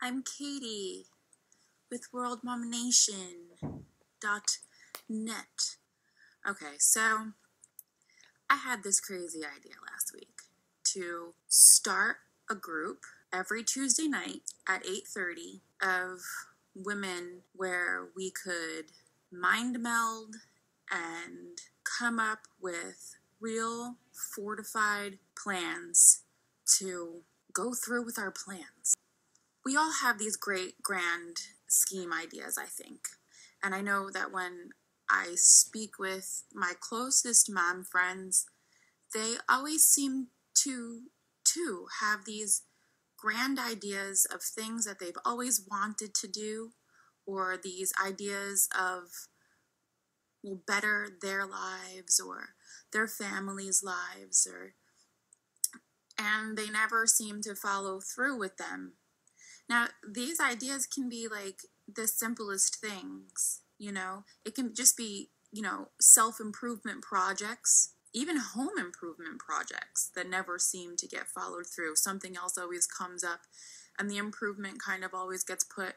I'm Katie with worldmomination.net. Okay, so I had this crazy idea last week to start a group every Tuesday night at 8:30 of women where we could mind meld and come up with real fortified plans to go through with our plans. We all have these great grand scheme ideas, I think. And I know that when I speak with my closest mom friends, they always seem to too have these grand ideas of things that they've always wanted to do or these ideas of will better their lives or their families' lives or and they never seem to follow through with them. Now, these ideas can be like the simplest things, you know. It can just be, you know, self-improvement projects, even home improvement projects that never seem to get followed through. Something else always comes up and the improvement kind of always gets put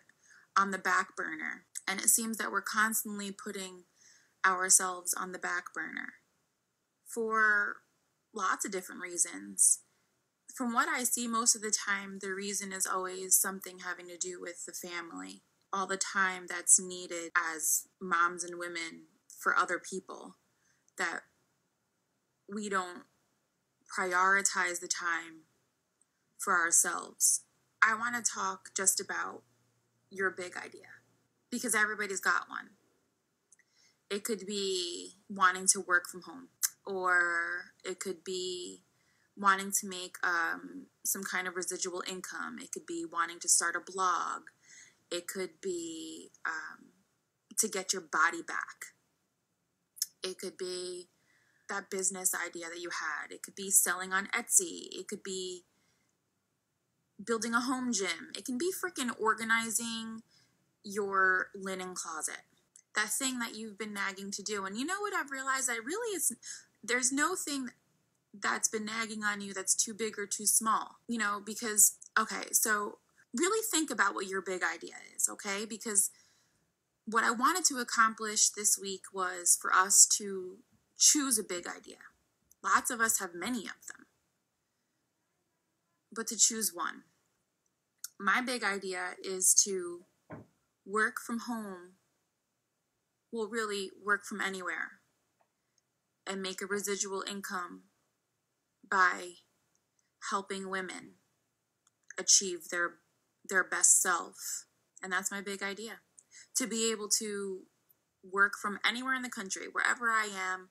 on the back burner. And it seems that we're constantly putting ourselves on the back burner for lots of different reasons. From what I see, most of the time, the reason is always something having to do with the family. All the time that's needed as moms and women for other people, that we don't prioritize the time for ourselves. I want to talk just about your big idea because everybody's got one. It could be wanting to work from home, or it could be wanting to make um, some kind of residual income. It could be wanting to start a blog. It could be um, to get your body back. It could be that business idea that you had. It could be selling on Etsy. It could be building a home gym. It can be freaking organizing your linen closet that thing that you've been nagging to do. And you know what I've realized? I really is there's no thing that's been nagging on you that's too big or too small. You know, because okay, so really think about what your big idea is, okay? Because what I wanted to accomplish this week was for us to choose a big idea. Lots of us have many of them. But to choose one. My big idea is to work from home will really work from anywhere and make a residual income by helping women achieve their their best self. And that's my big idea. To be able to work from anywhere in the country wherever i am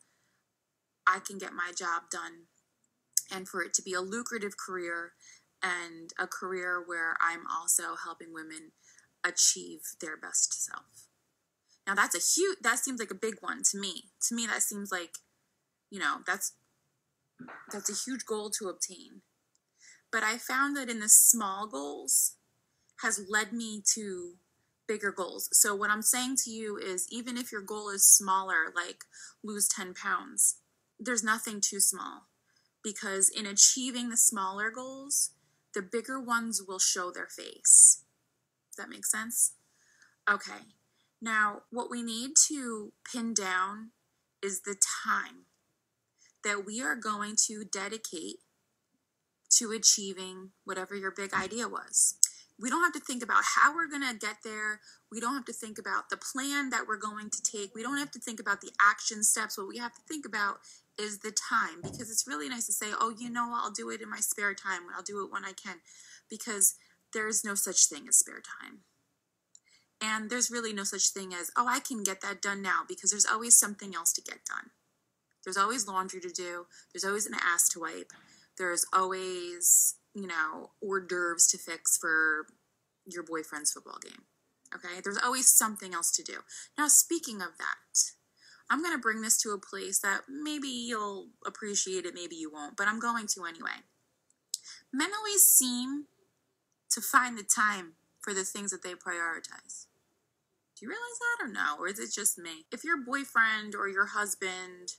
i can get my job done and for it to be a lucrative career and a career where i'm also helping women achieve their best self. Now that's a huge that seems like a big one to me. To me that seems like you know, that's that's a huge goal to obtain. But I found that in the small goals has led me to bigger goals. So what I'm saying to you is even if your goal is smaller, like lose 10 pounds, there's nothing too small. Because in achieving the smaller goals, the bigger ones will show their face. Does that make sense? Okay. Now, what we need to pin down is the time that we are going to dedicate to achieving whatever your big idea was. We don't have to think about how we're going to get there. We don't have to think about the plan that we're going to take. We don't have to think about the action steps. What we have to think about is the time because it's really nice to say, oh, you know, I'll do it in my spare time. I'll do it when I can because there is no such thing as spare time. And there's really no such thing as, oh, I can get that done now because there's always something else to get done. There's always laundry to do, there's always an ass to wipe, there's always, you know, hors d'oeuvres to fix for your boyfriend's football game. Okay, there's always something else to do. Now, speaking of that, I'm going to bring this to a place that maybe you'll appreciate it, maybe you won't, but I'm going to anyway. Men always seem to find the time for the things that they prioritize. Do you realize that or no? Or is it just me? If your boyfriend or your husband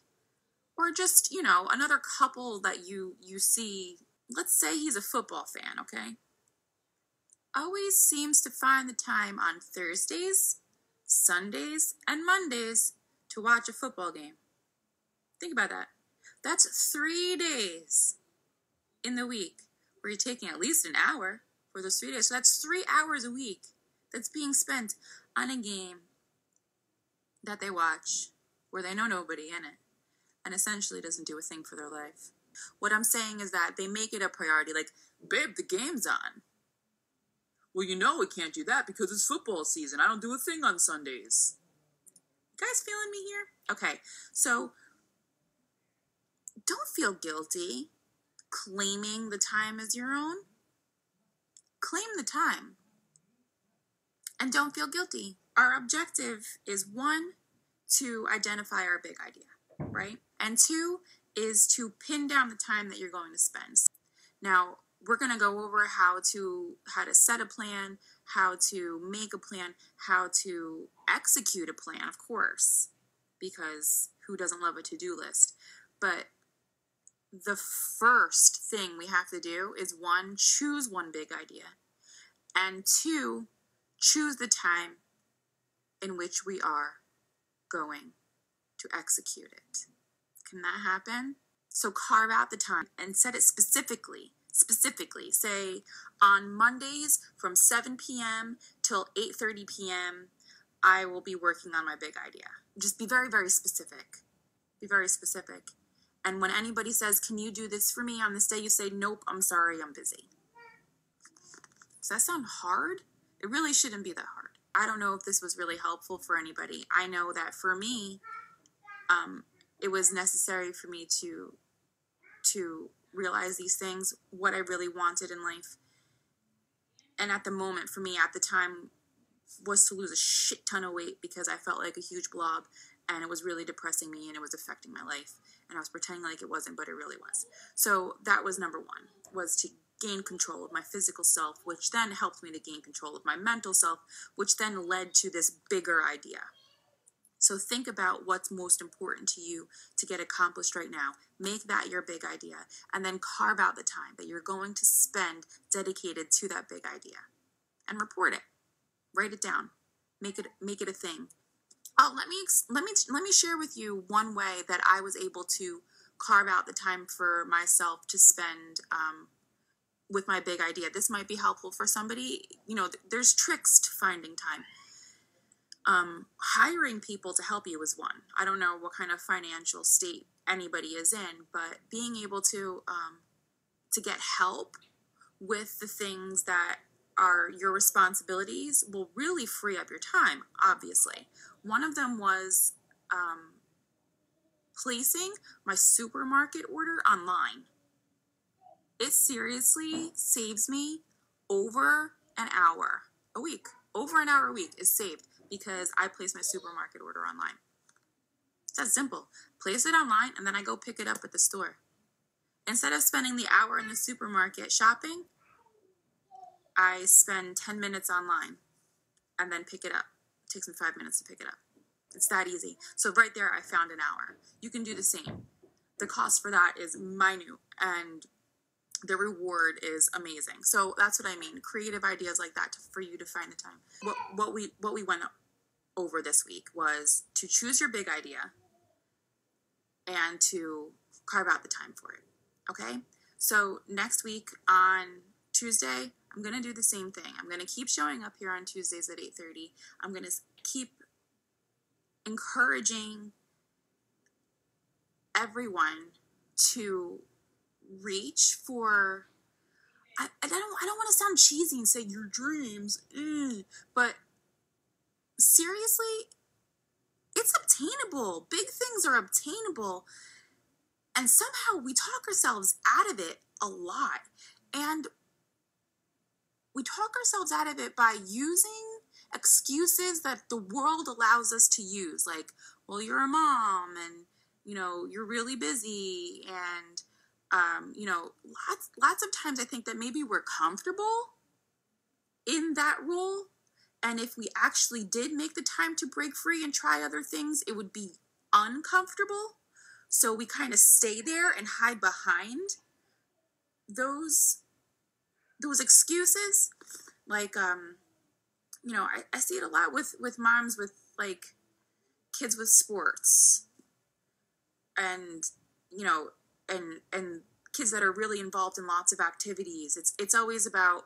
or just, you know, another couple that you you see, let's say he's a football fan, okay? always seems to find the time on Thursdays, Sundays, and Mondays to watch a football game. Think about that. That's three days in the week where you're taking at least an hour for those three days. So that's three hours a week that's being spent on a game that they watch where they know nobody in it and essentially doesn't do a thing for their life. What I'm saying is that they make it a priority, like, babe, the game's on. Well, you know we can't do that because it's football season. I don't do a thing on Sundays. You guys feeling me here? Okay, so don't feel guilty claiming the time as your own. Claim the time. And don't feel guilty. Our objective is one, to identify our big idea, right? And two is to pin down the time that you're going to spend. Now, we're going to go over how to how to set a plan, how to make a plan, how to execute a plan, of course, because who doesn't love a to-do list? But the first thing we have to do is one, choose one big idea, and two, choose the time in which we are going to execute it. Can that happen? So carve out the time and set it specifically. Specifically, say on Mondays from 7 p.m. till 8:30 p.m. I will be working on my big idea. Just be very very specific. Be very specific. And when anybody says, "Can you do this for me on this day?" you say, "Nope, I'm sorry, I'm busy." Does that sound hard? It really shouldn't be that hard. I don't know if this was really helpful for anybody. I know that for me, um, it was necessary for me to to realize these things, what I really wanted in life. And at the moment, for me, at the time, was to lose a shit ton of weight because I felt like a huge blob and it was really depressing me and it was affecting my life. And I was pretending like it wasn't, but it really was. So that was number one, was to gain control of my physical self, which then helped me to gain control of my mental self, which then led to this bigger idea. So think about what's most important to you to get accomplished right now. Make that your big idea and then carve out the time that you're going to spend dedicated to that big idea and report it. Write it down. Make it make it a thing. Oh, let me let me let me share with you one way that I was able to carve out the time for myself to spend um, with my big idea. This might be helpful for somebody. You know, there's tricks to finding time. Um, hiring people to help you is one. I don't know what kind of financial state anybody is in, but being able to um, to get help with the things that are your responsibilities will really free up your time. Obviously, one of them was um, placing my supermarket order online it seriously saves me over an hour a week. Over an hour a week is saved because I place my supermarket order online. It's that simple. Place it online and then I go pick it up at the store. Instead of spending the hour in the supermarket shopping, I spend 10 minutes online and then pick it up. It takes me five minutes to pick it up. It's that easy. So, right there, I found an hour. You can do the same. The cost for that is minute and the reward is amazing. So that's what I mean. Creative ideas like that to, for you to find the time. What what we what we went over this week was to choose your big idea and to carve out the time for it. Okay? So next week on Tuesday, I'm going to do the same thing. I'm going to keep showing up here on Tuesdays at 8:30. I'm going to keep encouraging everyone to reach for I, I don't I don't want to sound cheesy and say your dreams, mm, but seriously, it's obtainable. Big things are obtainable. And somehow we talk ourselves out of it a lot. And we talk ourselves out of it by using excuses that the world allows us to use like well you're a mom and you know you're really busy and um, you know, lots lots of times I think that maybe we're comfortable in that role. And if we actually did make the time to break free and try other things, it would be uncomfortable. So we kind of stay there and hide behind those those excuses. like um you know I, I see it a lot with with moms with like kids with sports and you know and and kids that are really involved in lots of activities it's it's always about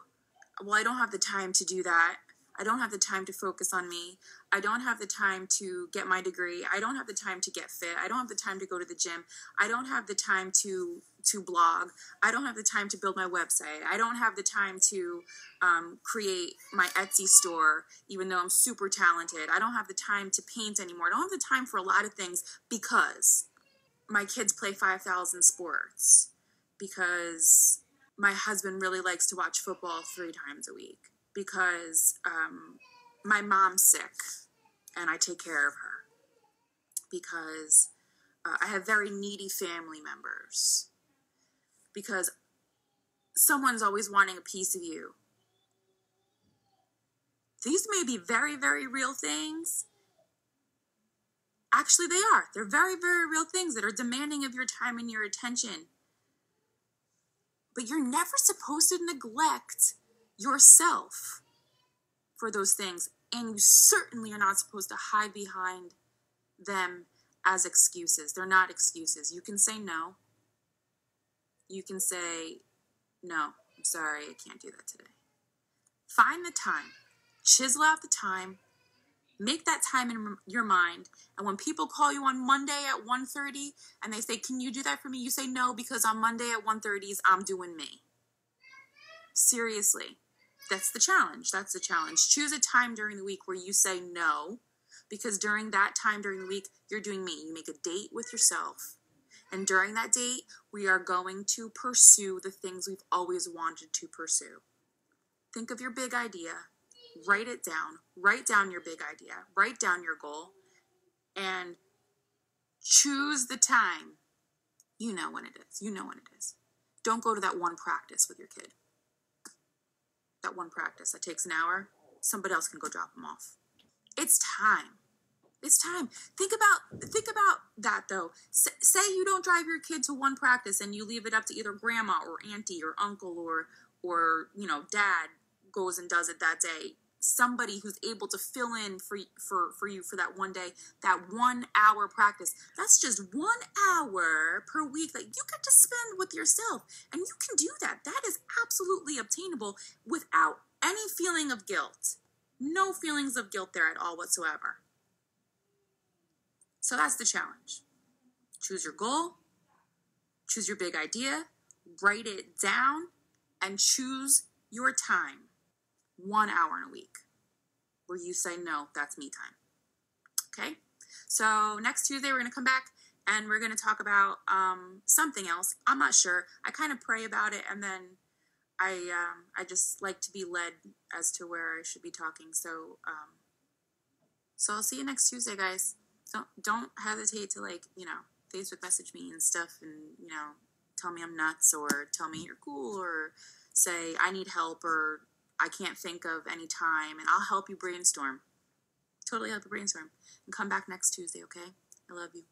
well i don't have the time to do that i don't have the time to focus on me. I don't have the time to get my degree. I don't have the time to get fit. I don't have the time to go to the gym. I don't have the time to to blog. I don't have the time to build my website. I don't have the time to um, create my etsy store even though i'm super talented. I don't have the time to paint anymore. I don't have the time for a lot of things because my kids play 5000 sports because my husband really likes to watch football three times a week because um, my mom's sick and I take care of her because uh, I have very needy family members because someone's always wanting a piece of you. These may be very, very real things. Actually, they are. They're very, very real things that are demanding of your time and your attention. But you're never supposed to neglect yourself for those things. And you certainly are not supposed to hide behind them as excuses. They're not excuses. You can say no. You can say, no, I'm sorry, I can't do that today. Find the time, chisel out the time, make that time in your mind and when people call you on monday at 1.30 and they say can you do that for me you say no because on monday at 1.30 i'm doing me seriously that's the challenge. That's the challenge. Choose a time during the week where you say no because during that time during the week you're doing me. You make a date with yourself. And during that date we are going to pursue the things we've always wanted to pursue. Think of your big idea. Write it down, write down your big idea, write down your goal, and choose the time. You know when it is. You know when it is. Don't go to that one practice with your kid. That one practice that takes an hour, somebody else can go drop them off. It's time. It's time. Think about think about that though. S- say you don't drive your kid to one practice and you leave it up to either grandma or auntie or uncle or or you know dad goes and does it that day somebody who's able to fill in for for for you for that one day that one hour practice. That's just one hour per week that you get to spend with yourself. And you can do that. That is absolutely obtainable without any feeling of guilt. No feelings of guilt there at all whatsoever. So that's the challenge. Choose your goal. Choose your big idea. Write it down and choose your time one hour in a week where you say, no, that's me time. Okay? So next Tuesday, we're going to come back and we're going to talk about um, something else. I'm not sure. I kind of pray about it and then I um, I just like to be led as to where I should be talking. So um, so I'll see you next Tuesday, guys. Don't don't hesitate to like you know Facebook message me and stuff, and you know tell me I'm nuts or tell me you're cool or say I need help or I can't think of any time, and I'll help you brainstorm. Totally help you brainstorm. And come back next Tuesday, okay? I love you.